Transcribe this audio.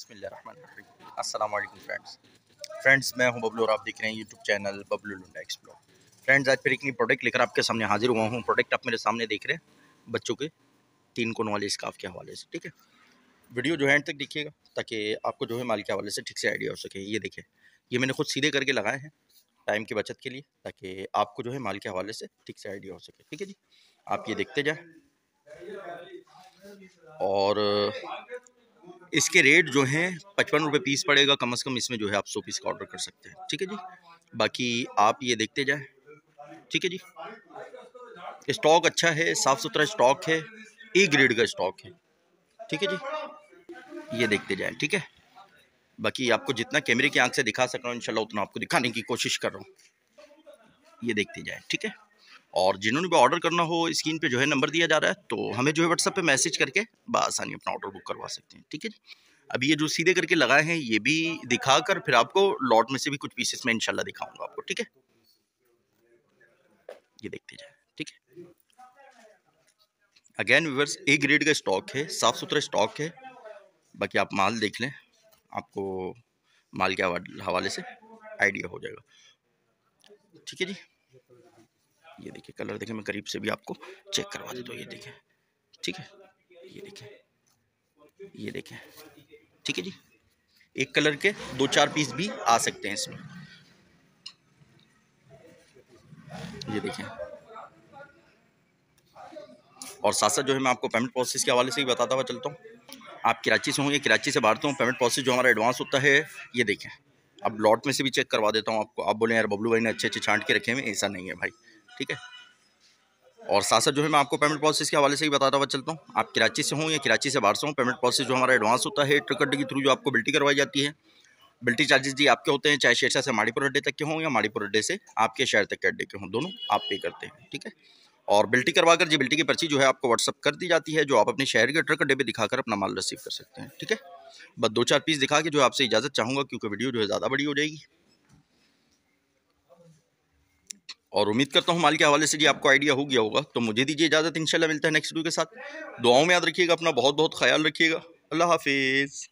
अस्सलाम वालेकुम friends. Friends, मैं हूँ बबलू और आप देख रहे हैं YouTube channel Bablu Lunda explore friends, आज फिर एक नई प्रोडक्ट लेकर आपके सामने हाजिर हुआ हूँ। प्रोडक्ट आप मेरे सामने देख रहे हैं बच्चों के तीन कोन वाले स्काफ के हवाले से, ठीक है? वीडियो जो है एंड तक देखिएगा, ताकि आपको जो है माल के हवाले से ठीक से आइडिया हो सके। ये देखें ये मैंने खुद सीधे करके लगाए हैं टाइम की बचत के लिए, ताकि आपको जो है माल के हवाले से ठीक से आइडिया हो सके, ठीक है जी? आप ये देखते जाए। और इसके रेट जो हैं, पचपन रुपये पीस पड़ेगा, कम अज़ कम इसमें जो है आप सौ पीस का ऑर्डर कर सकते हैं। ठीक है जी? बाकी आप ये देखते जाए। ठीक है जी? स्टॉक अच्छा है साफ़ सुथरा स्टॉक है ए ग्रेड का स्टॉक है। ठीक है जी? ये देखते जाए, ठीक है? बाकी आपको जितना कैमरे की आँख से दिखा सक रहा हूँ, इंशाल्लाह उतना आपको दिखाने की कोशिश कर रहा हूँ। ये देखते जाए, ठीक है? और जिन्होंने भी ऑर्डर करना हो, स्क्रीन पे जो है नंबर दिया जा रहा है तो हमें जो है व्हाट्सएप पे मैसेज करके बसानी अपना ऑर्डर बुक करवा सकते हैं, ठीक है जी? अभी ये जो सीधे करके लगाए हैं, ये भी दिखाकर फिर आपको लॉट में से भी कुछ पीसेस में इनशाला दिखाऊँगा आपको, ठीक है? ये देखते जाए, ठीक है? अगेन व्यूवर्स ए ग्रेड का स्टॉक है, साफ़ सुथरा स्टॉक है, बाकी आप माल देख लें, आपको माल के हवाले से आइडिया हो जाएगा, ठीक है जी? ये देखिए कलर देखें, मैं करीब से भी आपको चेक करवा देता हूँ, ये देखें। ठीक है? ये देखें। ये देखें। ठीक है जी? एक कलर के दो चार पीस भी आ सकते हैं इसमें। ये देखें। और साथ साथ जो है, मैं आपको पेमेंट प्रोसेस के हवाले से भी बताता हुआ चलता हूँ। आप कराची से होंगे, कराची से बाहर तो पेमेंट प्रोसेस जो हमारा एडवांस होता है, ये देखें। अब लॉट में से भी चेक करवा देता हूँ आपको। आप बोले, यार बबलू भाई ने अच्छे अच्छे छांट के रखे हैं, ऐसा नहीं है भाई। ठीक है? और साथ साथ जो है, मैं आपको पेमेंट प्रोसेस के हवाले से ही बताता हुआ चलता हूँ। आप कराची से हों या कराची से बाहर से हों पेमेंट प्रोसेस जो हमारा एडवांस होता है ट्रिक अड्डे के थ्रू जो आपको बिल्टी करवाई जाती है। बिल्टी चार्जेस जी आपके होते हैं, चाहे शेरशाह से माड़ीपुर अड्डे तक के हों या माड़ीपुर अड्डे से आपके शहर तक के अड्डे के हों, दोनों आप पे करते हैं, ठीक है? और बिल्टी करवा कर जी बिल्टी की पर्ची जो है, आपको व्हाट्सअप कर दी जाती है, जो आप अपने शहर के ट्रक अड्डे पर दिखाकर अपना माल रिसीव कर सकते हैं, ठीक है? बस दो चार पीस दिखा के जो आपसे इजाज़त चाहूँगा, क्योंकि वीडियो जो है, ज़्यादा बड़ी हो जाएगी। और उम्मीद करता हूँ माल के हवाले से जी आपको आइडिया हो गया होगा। तो मुझे दीजिए इजाज़त, इंशाल्लाह मिलता है नेक्स्ट वीडियो के साथ। दुआओं में याद रखिएगा, अपना बहुत बहुत ख्याल रखिएगा। अल्लाह हाफिज़।